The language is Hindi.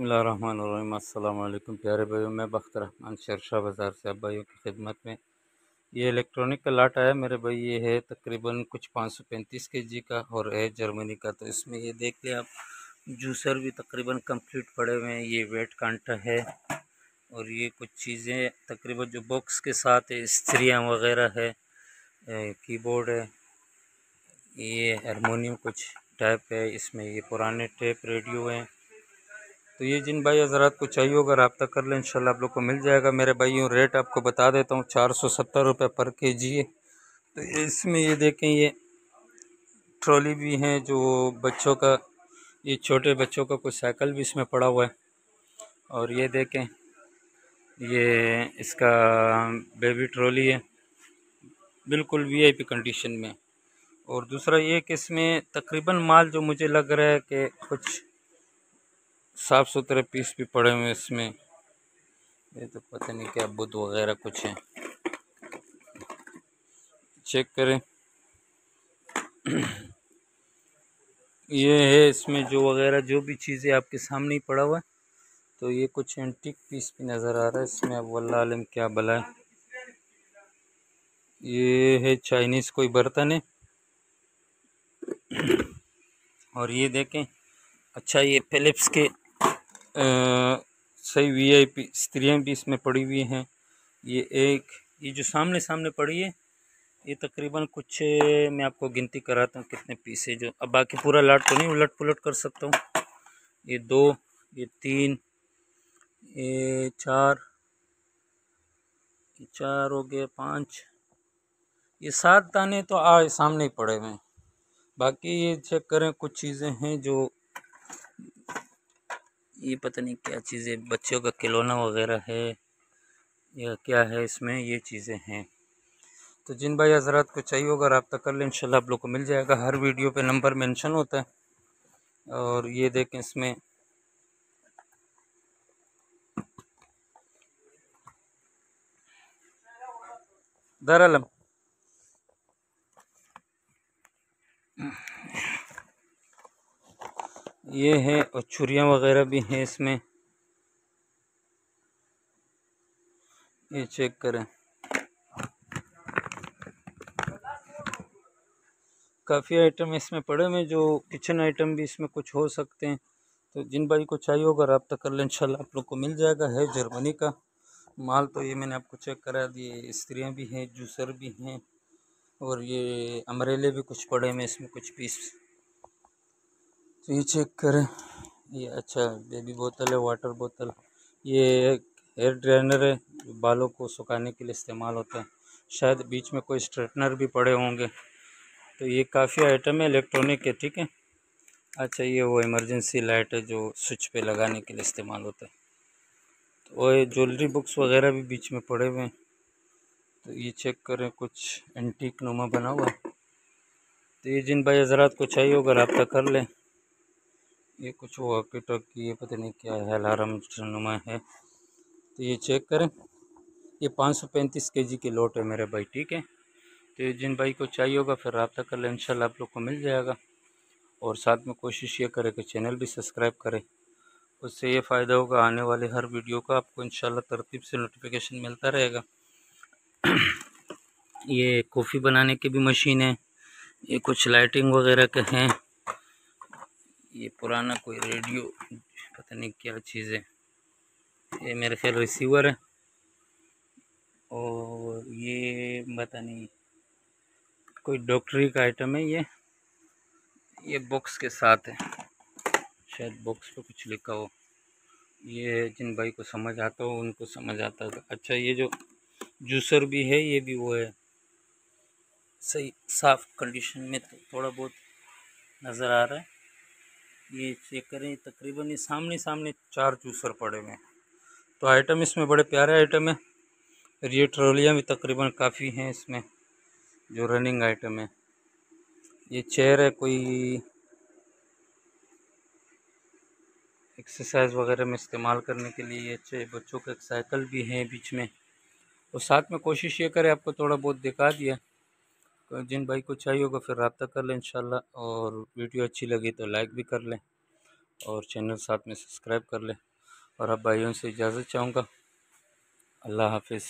बसमीम अल्लाम प्यारे भाइयों, मैं बख्तर रहमान शेरशाह बाज़ार से भाइयों की खिदमत में। ये इलेक्ट्रॉनिक का लाट आया मेरे भाई, ये है तकरीबन कुछ पाँच सौ पैंतीस के जी का और है जर्मनी का। तो इसमें ये देख लें आप, जूसर भी तकरीबन कंप्लीट पड़े हुए हैं, ये वेट कांटा है और ये कुछ चीज़ें तकरीबन जो बॉक्स के साथ है, स्त्रियाँ वगैरह है कीबोर्ड है, ये हारमोनियम कुछ टाइप है, इसमें ये पुराने टेप रेडियो हैं। तो ये जिन भाई हजरात को चाहिए होगा, रबता कर लें, इंशाल्लाह आप लोग को मिल जाएगा। मेरे भाइयों रेट आपको बता देता हूँ, चार सौ सत्तर रुपये पर के जी है। तो इसमें ये देखें, ये ट्रॉली भी हैं, जो बच्चों का, ये छोटे बच्चों का कोई साइकिल भी इसमें पड़ा हुआ है। और ये देखें, ये इसका बेबी ट्रॉली है, बिल्कुल वीआईपी कंडीशन में। और दूसरा ये कि इसमें तकरीबन माल जो मुझे लग रहा है कि कुछ साफ़ सुथरे पीस भी पड़े हुए इसमें। ये तो पता नहीं क्या बुद्ध वगैरह कुछ है। चेक करें। ये है इसमें जो वगैरह, जो भी चीज़ें आपके सामने ही पड़ा हुआ है। तो ये कुछ एंटिक पीस भी नज़र आ रहा है इसमें। अब वल्ला आलम क्या भला है। ये है चाइनीज़ कोई बर्तन है। और ये देखें अच्छा ये फिलिप्स के सही वीआईपी स्त्रियाँ भी इसमें पड़ी हुई हैं। ये एक, ये जो सामने सामने पड़ी है, ये तकरीबन कुछ, मैं आपको गिनती कराता हूँ कितने पीस है जो, अब बाकी पूरा लाट तो नहीं उलट पुलट कर सकता हूँ। ये दो, ये तीन, ये चार ये चार हो गए पाँच। ये सात दाने तो आ, सामने ही पड़े हुए हैं। बाकी ये चेक करें कुछ चीज़ें हैं जो ये पता नहीं क्या चीज़ें, बच्चों का खिलौना वगैरह है या क्या है इसमें, ये चीज़ें हैं। तो जिन भाई हजरात को चाहिए होगा, रब्ता कर लें, इंशाल्लाह आप लोग को मिल जाएगा। हर वीडियो पे नंबर मेंशन होता है। और ये देखें इसमें। दरअलम ये है और छुरियाँ वगैरह भी हैं इसमें। ये चेक करें। काफ़ी आइटम इसमें पड़े हुए जो किचन आइटम भी इसमें कुछ हो सकते हैं। तो जिन भाई को चाहिए होगा, रब्ता कर लें, इंशाल्लाह आप लोग को मिल जाएगा। है जर्मनी का माल तो ये मैंने आपको चेक करा दिए स्त्रियाँ भी हैं, जूसर भी हैं और ये अमरेले भी कुछ पड़े हुए इसमें कुछ पीस। तो ये चेक करें। ये अच्छा बेबी बोतल है वाटर बोतल ये हेयर ड्राइनर है बालों को सुखाने के लिए इस्तेमाल होता है। शायद बीच में कोई स्ट्रेटनर भी पड़े होंगे। तो ये काफ़ी आइटम है इलेक्ट्रॉनिक के, ठीक है? अच्छा ये वो इमरजेंसी लाइट है, जो स्विच पे लगाने के लिए इस्तेमाल होता है। तो वो ज्वेलरी बुक्स वगैरह भी बीच में पड़े हुए हैं। तो ये चेक करें, कुछ एंटीक नुमा बना हुआ है। तो ये जिन भाई हजरात को चाहिए होगा, रब्ता कर लें। ये कुछ वॉकी टॉकी ये पता नहीं क्या है, अलार्म नुमा है। तो ये चेक करें। ये पाँच सौ पैंतीस के जी की लोट है मेरे भाई, ठीक है? तो जिन भाई को चाहिए होगा, फिर रबता कर लें, इंशाल्लाह आप लोग को मिल जाएगा। और साथ में कोशिश ये करें कि चैनल भी सब्सक्राइब करें। उससे ये फ़ायदा होगा, आने वाले हर वीडियो का आपको इंशाल्लाह तरतीब से नोटिफिकेशन मिलता रहेगा। ये कॉफ़ी बनाने की भी मशीन है। ये कुछ लाइटिंग वगैरह के हैं। ये पुराना कोई रेडियो, पता नहीं क्या चीज़ है। ये मेरे ख्याल रिसीवर है। और ये पता नहीं, कोई डॉक्टरी का आइटम है ये। ये बॉक्स के साथ है। शायद बॉक्स पे कुछ लिखा हो। ये जिन भाई को समझ आता हो, उनको समझ आता है। अच्छा ये जो जूसर भी है, ये भी वो है। सही, साफ़ कंडीशन में तो थोड़ा बहुत नज़र आ रहा है। ये चेक करें, तकरीबन ये सामने सामने चार जूसर पड़े हुए हैं। तो आइटम इसमें बड़े प्यारे आइटम है। और ये ट्रोलियाँ भी तकरीबन काफ़ी हैं इसमें, जो रनिंग आइटम है। ये चेयर है, कोई एक्सरसाइज वगैरह में इस्तेमाल करने के लिए ये अच्छे बच्चों का साइकिल भी है बीच में। और साथ में कोशिश ये करें, आपको थोड़ा बहुत दिखा दिया। जिन भाई को चाहिए होगा फिर रबता कर लें इंशाल्लाह, और वीडियो अच्छी लगी तो लाइक भी कर लें और चैनल साथ में सब्सक्राइब कर लें। और अब भाइयों से इजाज़त चाहूँगा। अल्लाह हाफिज़।